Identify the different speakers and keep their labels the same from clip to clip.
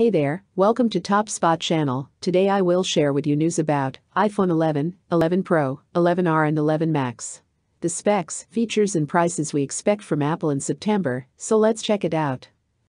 Speaker 1: Hey there, welcome to Top Spot channel. Today I will share with you news about iPhone 11, 11 Pro, 11R and 11 Max. The specs, features and prices we expect from Apple in September, so let's check it out.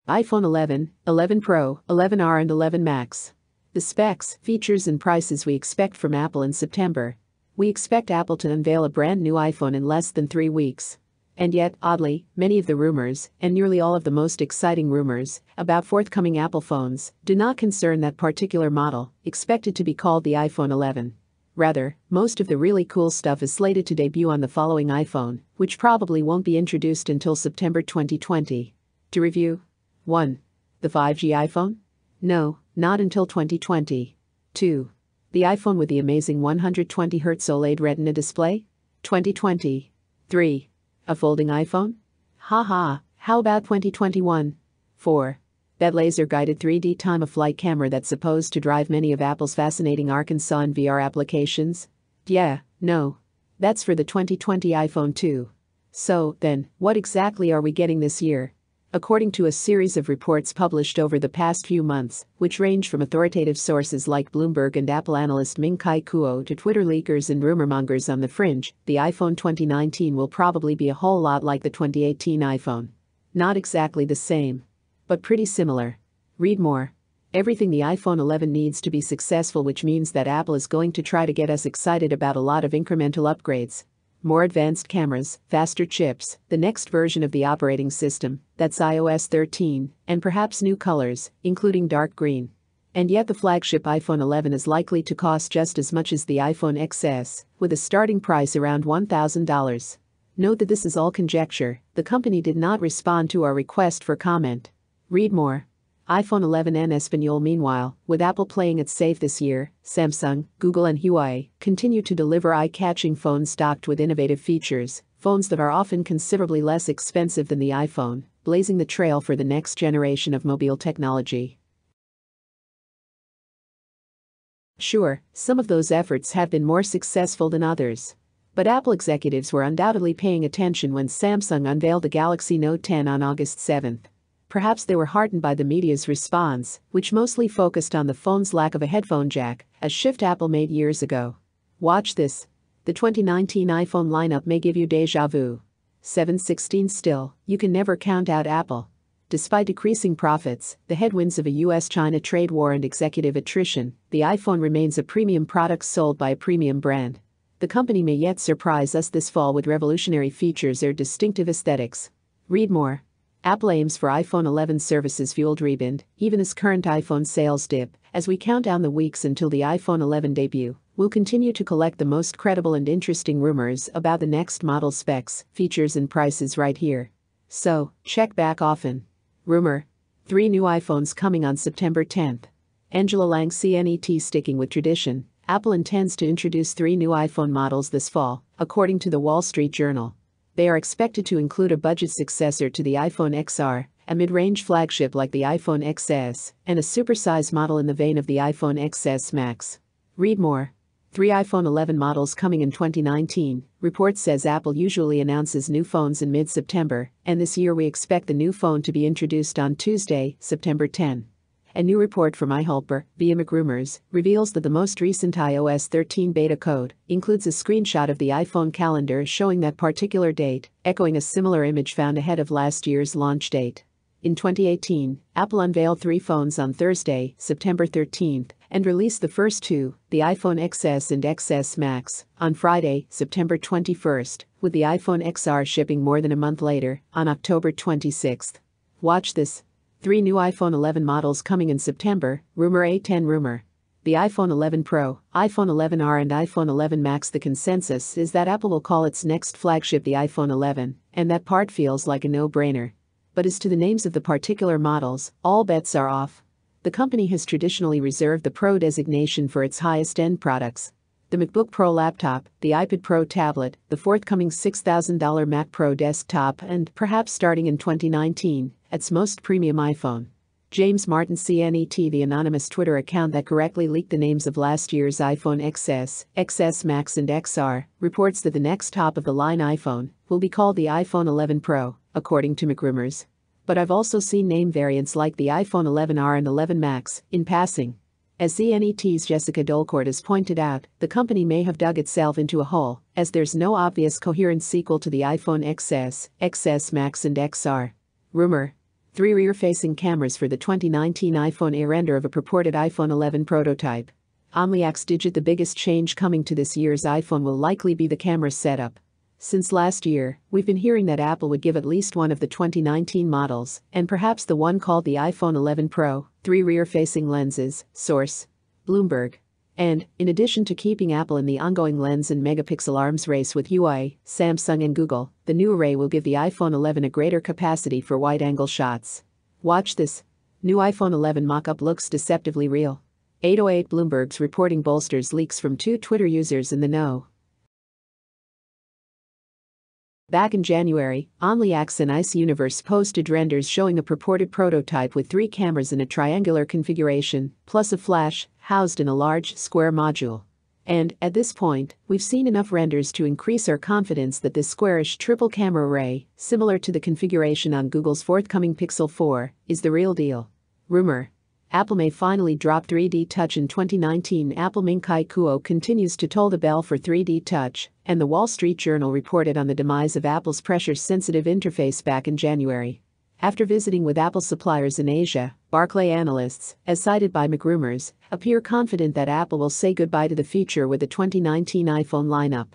Speaker 1: iPhone 11, 11 Pro, 11R and 11 Max. The specs, features and prices we expect from Apple in September. We expect Apple to unveil a brand new iPhone in less than 3 weeks. And yet, oddly, many of the rumors, and nearly all of the most exciting rumors, about forthcoming Apple phones do not concern that particular model, expected to be called the iPhone 11. Rather, most of the really cool stuff is slated to debut on the following iPhone, which probably won't be introduced until September 2020. To review 1. The 5G iPhone? No, not until 2020. 2. The iPhone with the amazing 120Hz OLED Retina display? 2020. 3. A folding iPhone? Haha, how about 2021? 4. That laser guided 3D time of flight camera that's supposed to drive many of Apple's fascinating Arkansas and VR applications? Yeah, no. That's for the 2020 iPhone 2. So, then, what exactly are we getting this year? According to a series of reports published over the past few months, which range from authoritative sources like Bloomberg and Apple analyst Ming Kai Kuo to Twitter leakers and rumormongers on the fringe, the iPhone 2019 will probably be a whole lot like the 2018 iPhone. Not exactly the same, but pretty similar. Read more. Everything the iPhone 11 needs to be successful, which means that Apple is going to try to get us excited about a lot of incremental upgrades more advanced cameras, faster chips, the next version of the operating system, that's iOS 13, and perhaps new colors, including dark green. And yet the flagship iPhone 11 is likely to cost just as much as the iPhone XS, with a starting price around $1,000. Note that this is all conjecture, the company did not respond to our request for comment. Read more iPhone 11 en Espanol meanwhile, with Apple playing it safe this year, Samsung, Google and Huawei continue to deliver eye-catching phones stocked with innovative features, phones that are often considerably less expensive than the iPhone, blazing the trail for the next generation of mobile technology. Sure, some of those efforts have been more successful than others. But Apple executives were undoubtedly paying attention when Samsung unveiled the Galaxy Note 10 on August 7 perhaps they were heartened by the media's response, which mostly focused on the phone's lack of a headphone jack, a shift Apple made years ago. Watch this. The 2019 iPhone lineup may give you deja vu. 716 still, you can never count out Apple. Despite decreasing profits, the headwinds of a US China trade war and executive attrition, the iPhone remains a premium product sold by a premium brand. The company may yet surprise us this fall with revolutionary features or distinctive aesthetics. Read more. Apple aims for iPhone 11 services fueled rebound, even as current iPhone sales dip. As we count down the weeks until the iPhone 11 debut, we'll continue to collect the most credible and interesting rumors about the next model specs, features, and prices right here. So, check back often. Rumor Three new iPhones coming on September 10th. Angela Lang CNET sticking with tradition. Apple intends to introduce three new iPhone models this fall, according to the Wall Street Journal. They are expected to include a budget successor to the iPhone XR, a mid range flagship like the iPhone XS, and a supersized model in the vein of the iPhone XS Max. Read more. Three iPhone 11 models coming in 2019. Report says Apple usually announces new phones in mid September, and this year we expect the new phone to be introduced on Tuesday, September 10. A new report from iHulper, via MacRumors, reveals that the most recent iOS 13 beta code includes a screenshot of the iPhone calendar showing that particular date, echoing a similar image found ahead of last year's launch date. In 2018, Apple unveiled three phones on Thursday, September 13th, and released the first two, the iPhone XS and XS Max, on Friday, September 21st, with the iPhone XR shipping more than a month later, on October 26th. Watch this, Three new iPhone 11 models coming in September, rumor A10 rumor. The iPhone 11 Pro, iPhone 11R, and iPhone 11 Max. The consensus is that Apple will call its next flagship the iPhone 11, and that part feels like a no brainer. But as to the names of the particular models, all bets are off. The company has traditionally reserved the Pro designation for its highest end products. The MacBook Pro laptop, the iPad Pro tablet, the forthcoming $6,000 Mac Pro desktop, and perhaps starting in 2019, its most premium iPhone. James Martin CNET, the anonymous Twitter account that correctly leaked the names of last year's iPhone XS, XS Max, and XR, reports that the next top of the line iPhone will be called the iPhone 11 Pro, according to MacRumors. But I've also seen name variants like the iPhone 11R and 11 Max, in passing. As CNET's Jessica Dolcourt has pointed out, the company may have dug itself into a hole, as there's no obvious coherent sequel to the iPhone XS, XS Max, and XR. Rumor Three rear facing cameras for the 2019 iPhone A render of a purported iPhone 11 prototype. OnLeaks Digit The biggest change coming to this year's iPhone will likely be the camera setup. Since last year, we've been hearing that Apple would give at least one of the 2019 models, and perhaps the one called the iPhone 11 Pro, three rear facing lenses, source, Bloomberg. And, in addition to keeping Apple in the ongoing lens and megapixel arms race with Huawei, Samsung, and Google, the new array will give the iPhone 11 a greater capacity for wide angle shots. Watch this. New iPhone 11 mock up looks deceptively real. 808 Bloomberg's reporting bolsters leaks from two Twitter users in the know. Back in January, OnLeaks and Ice Universe posted renders showing a purported prototype with three cameras in a triangular configuration, plus a flash, housed in a large, square module. And, at this point, we've seen enough renders to increase our confidence that this squarish triple camera array, similar to the configuration on Google's forthcoming Pixel 4, is the real deal. Rumor Apple may finally drop 3D Touch in 2019. Apple Ming Chi Kuo continues to toll the bell for 3D Touch, and the Wall Street Journal reported on the demise of Apple's pressure sensitive interface back in January. After visiting with Apple suppliers in Asia, Barclay analysts, as cited by MacRumors, appear confident that Apple will say goodbye to the feature with the 2019 iPhone lineup.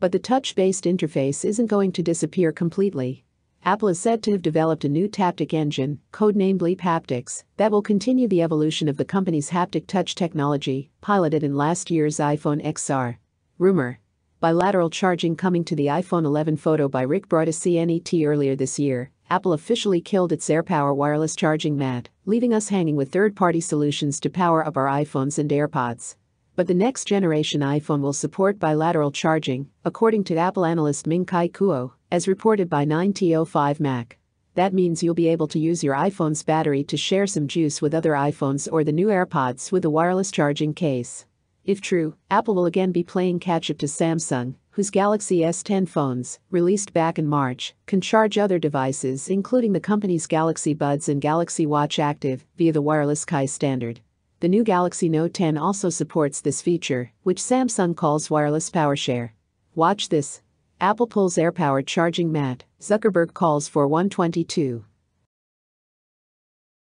Speaker 1: But the touch based interface isn't going to disappear completely. Apple is said to have developed a new Taptic engine, codenamed Leap Haptics, that will continue the evolution of the company's haptic touch technology, piloted in last year's iPhone XR. Rumor Bilateral charging coming to the iPhone 11 photo by Rick Broida CNET earlier this year. Apple officially killed its AirPower wireless charging mat, leaving us hanging with third party solutions to power up our iPhones and AirPods. But the next generation iPhone will support bilateral charging, according to Apple analyst Ming Chi Kuo, as reported by 9to5 Mac. That means you'll be able to use your iPhone's battery to share some juice with other iPhones or the new AirPods with a wireless charging case. If true, Apple will again be playing catch up to Samsung, whose Galaxy S10 phones, released back in March, can charge other devices, including the company's Galaxy Buds and Galaxy Watch Active, via the wireless Qi standard. The new Galaxy Note 10 also supports this feature, which Samsung calls wireless power share. Watch this. Apple pulls AirPower charging mat, Zuckerberg calls for 122.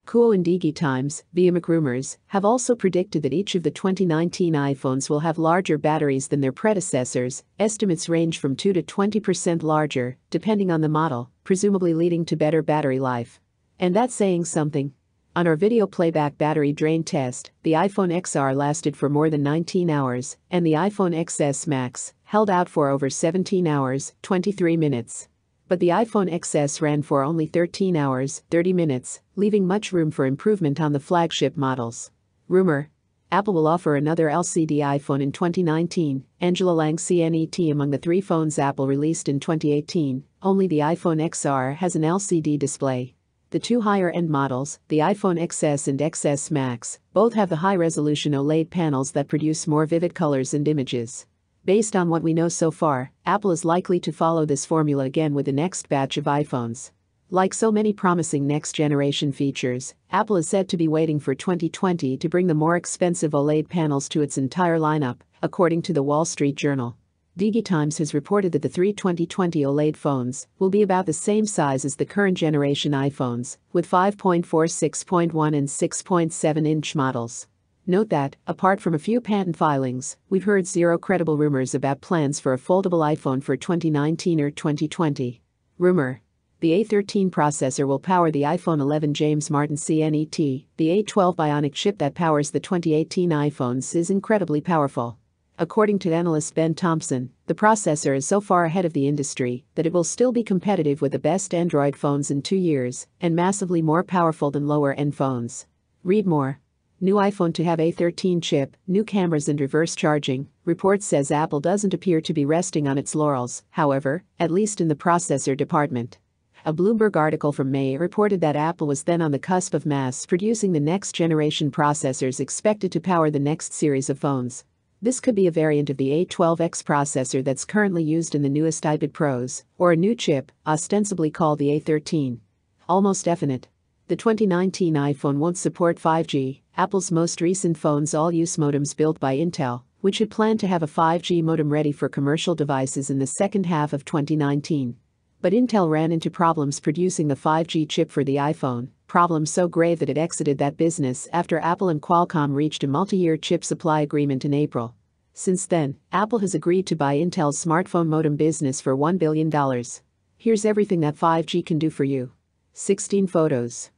Speaker 1: Kuo and DigiTimes, via MacRumors, have also predicted that each of the 2019 iPhones will have larger batteries than their predecessors. Estimates range from 2 to 20% larger, depending on the model, presumably leading to better battery life. And that's saying something. On our video playback battery drain test, the iPhone XR lasted for more than 19 hours, and the iPhone XS Max held out for over 17 hours, 23 minutes. But the iPhone XS ran for only 13 hours, 30 minutes, leaving much room for improvement on the flagship models. Rumor Apple will offer another LCD iPhone in 2019. Angela Lang CNET Among the three phones Apple released in 2018, only the iPhone XR has an LCD display. The two higher end models, the iPhone XS and XS Max, both have the high resolution OLED panels that produce more vivid colors and images. Based on what we know so far, Apple is likely to follow this formula again with the next batch of iPhones. Like so many promising next generation features, Apple is said to be waiting for 2020 to bring the more expensive OLED panels to its entire lineup, according to the Wall Street Journal. DigiTimes has reported that the three 2020 OLED phones will be about the same size as the current generation iPhones, with 5.4, 6.1, and 6.7 inch models. Note that, apart from a few patent filings, we've heard zero credible rumors about plans for a foldable iPhone for 2019 or 2020. Rumor The A13 processor will power the iPhone 11 James Martin CNET, the A12 Bionic chip that powers the 2018 iPhones is incredibly powerful. According to analyst Ben Thompson, the processor is so far ahead of the industry that it will still be competitive with the best Android phones in two years and massively more powerful than lower end phones. Read more. New iPhone to have A13 chip, new cameras and reverse charging. Report says Apple doesn't appear to be resting on its laurels, however, at least in the processor department. A Bloomberg article from May reported that Apple was then on the cusp of mass producing the next generation processors expected to power the next series of phones. This could be a variant of the A12X processor that's currently used in the newest iPad Pros, or a new chip, ostensibly called the A13. Almost definite. The 2019 iPhone won't support 5G. Apple's most recent phones all use modems built by Intel, which had planned to have a 5G modem ready for commercial devices in the second half of 2019. But Intel ran into problems producing the 5G chip for the iPhone, problems so grave that it exited that business after Apple and Qualcomm reached a multi year chip supply agreement in April. Since then, Apple has agreed to buy Intel's smartphone modem business for $1 billion. Here's everything that 5G can do for you 16 photos.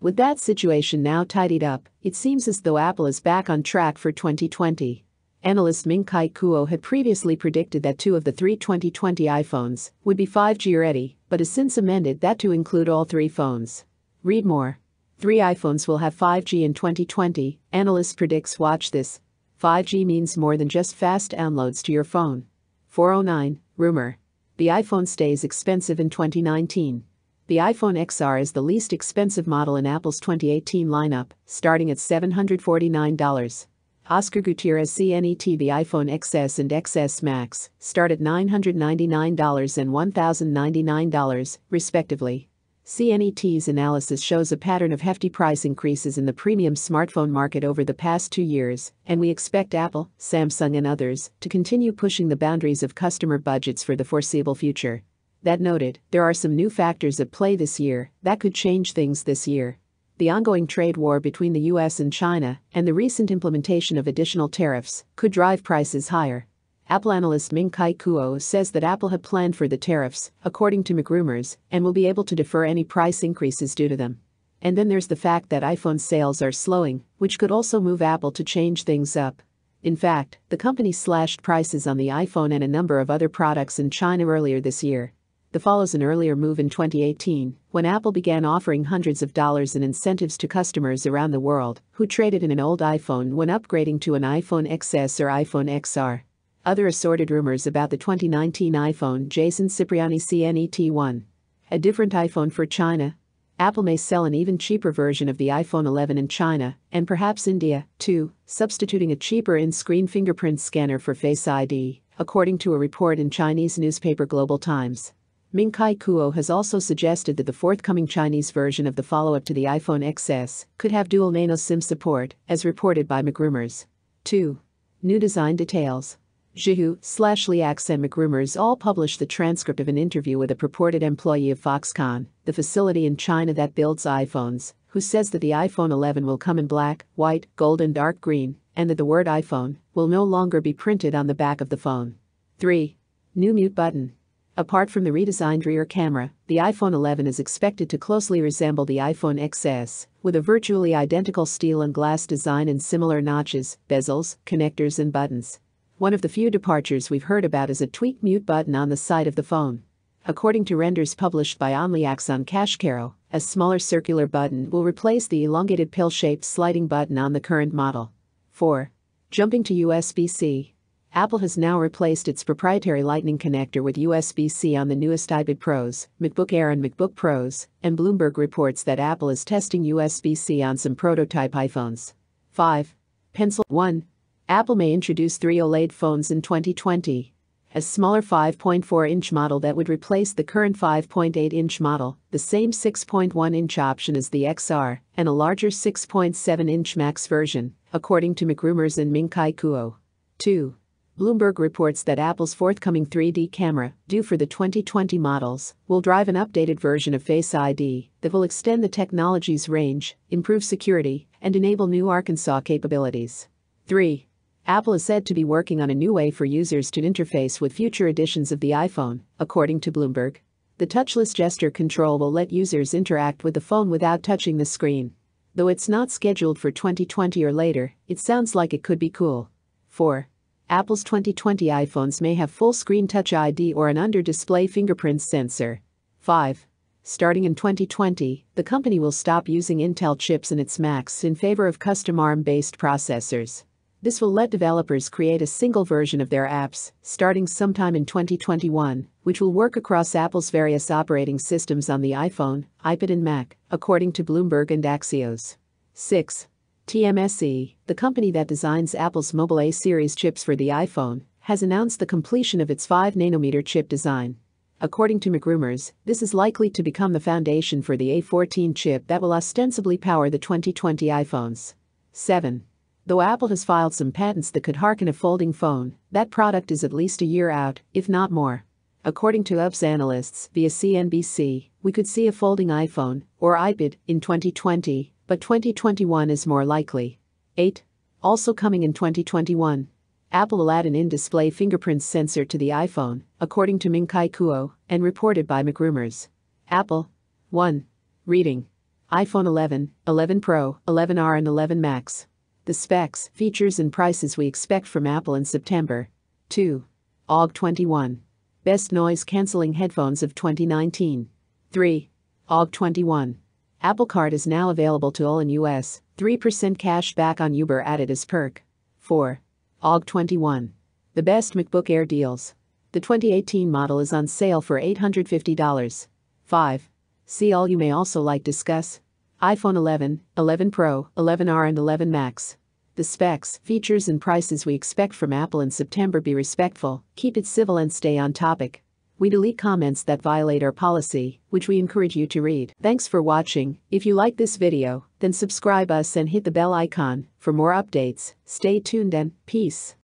Speaker 1: With that situation now tidied up, it seems as though Apple is back on track for 2020. Analyst Ming Chi Kuo had previously predicted that two of the three 2020 iPhones would be 5G ready, but has since amended that to include all three phones. Read more. Three iPhones will have 5G in 2020, analyst predicts. Watch this. 5G means more than just fast downloads to your phone. 409, rumor. The iPhone stays expensive in 2019. The iPhone XR is the least expensive model in Apple's 2018 lineup, starting at $749. Oscar Gutierrez CNET The iPhone XS and XS Max start at $999 and $1,099, respectively. CNET's analysis shows a pattern of hefty price increases in the premium smartphone market over the past two years, and we expect Apple, Samsung, and others to continue pushing the boundaries of customer budgets for the foreseeable future. That noted, there are some new factors at play this year that could change things this year. The ongoing trade war between the US and China and the recent implementation of additional tariffs could drive prices higher. Apple analyst Ming Kai Kuo says that Apple had planned for the tariffs, according to MacRumors, and will be able to defer any price increases due to them. And then there's the fact that iPhone sales are slowing, which could also move Apple to change things up. In fact, the company slashed prices on the iPhone and a number of other products in China earlier this year, the follows an earlier move in 2018, when Apple began offering hundreds of dollars in incentives to customers around the world who traded in an old iPhone when upgrading to an iPhone XS or iPhone XR. Other assorted rumors about the 2019 iPhone Jason Cipriani CNET1. A different iPhone for China. Apple may sell an even cheaper version of the iPhone 11 in China and perhaps India, too, substituting a cheaper in screen fingerprint scanner for Face ID, according to a report in Chinese newspaper Global Times. Ming Kai Kuo has also suggested that the forthcoming Chinese version of the follow up to the iPhone XS could have dual nano SIM support, as reported by MacRumors. 2. New design details. Zhihu slash Liax and MacRumors all published the transcript of an interview with a purported employee of Foxconn, the facility in China that builds iPhones, who says that the iPhone 11 will come in black, white, gold, and dark green, and that the word iPhone will no longer be printed on the back of the phone. 3. New mute button. Apart from the redesigned rear camera, the iPhone 11 is expected to closely resemble the iPhone XS, with a virtually identical steel and glass design and similar notches, bezels, connectors, and buttons. One of the few departures we've heard about is a tweak mute button on the side of the phone. According to renders published by OnLeaks on CashKaro, a smaller circular button will replace the elongated pill shaped sliding button on the current model. 4. Jumping to USB C. Apple has now replaced its proprietary Lightning connector with USB C on the newest iPad Pros, MacBook Air, and MacBook Pros, and Bloomberg reports that Apple is testing USB C on some prototype iPhones. 5. Pencil 1. Apple may introduce three OLED phones in 2020. A smaller 5.4 inch model that would replace the current 5.8 inch model, the same 6.1 inch option as the XR, and a larger 6.7 inch Max version, according to MacRumors and Ming Chi Kuo. 2. Bloomberg reports that Apple's forthcoming 3D camera, due for the 2020 models, will drive an updated version of Face ID that will extend the technology's range, improve security, and enable new Arkansas capabilities. 3. Apple is said to be working on a new way for users to interface with future editions of the iPhone, according to Bloomberg. The touchless gesture control will let users interact with the phone without touching the screen. Though it's not scheduled for 2020 or later, it sounds like it could be cool. 4. Apple's 2020 iPhones may have full screen Touch ID or an under display fingerprint sensor. 5. Starting in 2020, the company will stop using Intel chips in its Macs in favor of custom ARM based processors. This will let developers create a single version of their apps, starting sometime in 2021, which will work across Apple's various operating systems on the iPhone, iPad, and Mac, according to Bloomberg and Axios. 6. TMSC, the company that designs Apple's Mobile A series chips for the iPhone, has announced the completion of its 5 nanometer chip design. According to MacRumors, this is likely to become the foundation for the A14 chip that will ostensibly power the 2020 iPhones. 7. Though Apple has filed some patents that could harken a folding phone, that product is at least a year out, if not more. According to UBS analysts via CNBC, we could see a folding iPhone or iPad in 2020, but 2021 is more likely. 8. Also coming in 2021. Apple will add an in-display fingerprint sensor to the iPhone, according to Ming-Chi Kuo, and reported by MacRumors. Apple. 1. Reading. iPhone 11, 11 Pro, 11R and 11 Max. The specs, features and prices we expect from Apple in September. 2. AUG 21. Best noise cancelling headphones of 2019. 3. AUG 21. Apple Card is now available to all in US, 3% cash back on Uber added as perk. 4. AUG 21. The best MacBook Air deals. The 2018 model is on sale for $850. 5. See all you may also like discuss. iPhone 11, 11 Pro, 11R and 11 Max. The specs, features and prices we expect from Apple in September be respectful, keep it civil and stay on topic. We delete comments that violate our policy, which we encourage you to read. Thanks for watching. If you like this video, then subscribe us and hit the bell icon for more updates. Stay tuned and peace.